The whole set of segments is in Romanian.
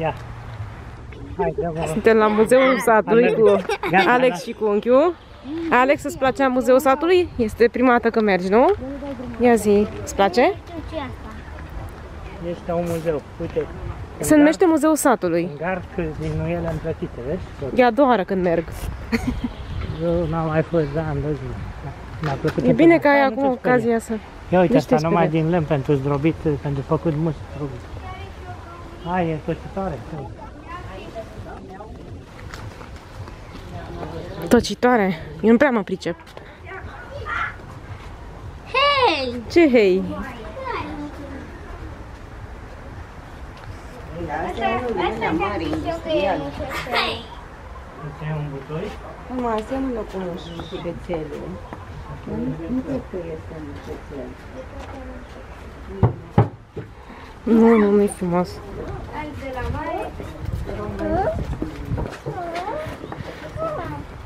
Ia. Hai, dă Suntem la Muzeul Satului cu Gata, Alex da. și cu unchiul. Alex, îți place Muzeul Satului? Este prima dată că mergi, nu? Ia zi, îți place? ce asta? Este un muzeu. Uite. Se numește Muzeul Satului. În gard din nu ele împlătite, vezi? Tot. E a doua oară când merg. Eu n-am mai fost de ani de zile. Mi-a plăcut E bine că ai Hai, nu acum te speria. ocazia să... Ia uite, Nu asta te numai speria. din lemn pentru zdrobit, pentru făcut mus. zdrobit. Hai, e toțitoare. Tocitoare. Eu nu prea mă pricep. Hei! Ce hei? Hei! Este un butoi. Nu, aseamănă cu un șubețele. Nu cred că este un șubețel. Nu, nu, nu-i frumos.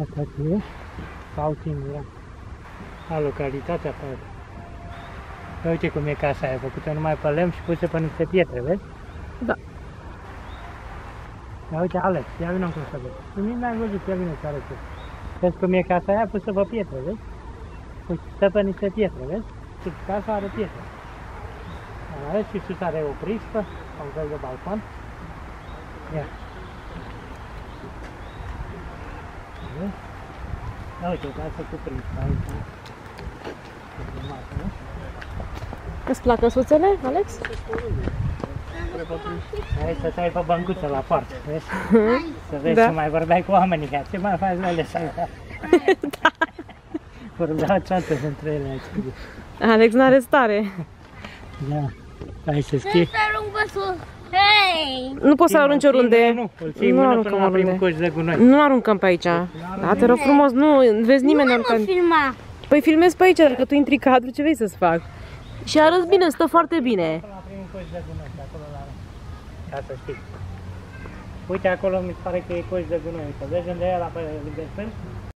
Asta ce e? Cautim, ia. La localitatea pe Ia uite cum e casa aia, făcută numai pe lemn și puse pe niște pietre, vezi? Da. Ia uite, Alex, ia vină cum să vezi. Tu nici n-ai văzut, ia vină să arăt eu. Vezi cum e casa aia pusă pe pietre, vezi? Păi stă pe niște pietre, vezi? Și casa are pietre. Am vezi și sus are o prispă, un fel de balcon. Ia. Vezi? Ia uite, o casă cu prispă aici. E frumoasă, nu? Îți plac căsuțele, Alex? Hai să stai pe băncuță la poartă, vezi? Să vezi Da. să mai vorbeai cu oamenii, că ce mai faci ele să da. Vorbeau ceată între ele aici. Alex n-are stare. Da. Hai să schimbi. Să arunc băsul! Hei! Nu poți să arunci oriunde. Nu, îl ții Nu mână aruncăm până la primul oriunde. coș de gunoi. Nu aruncăm pe aici. Da, te rog frumos, nu, vezi nimeni Nu nu mă aruncă. filma! Păi filmezi pe aici, dacă tu intri în cadru, ce vrei să-ți fac? Și arăți bine, stă foarte bine. Până la primul coș de gunoi, de acolo la Ca să știi. Uite acolo mi se pare că e coș de gunoi. Să vezi unde e la pe lângă stând?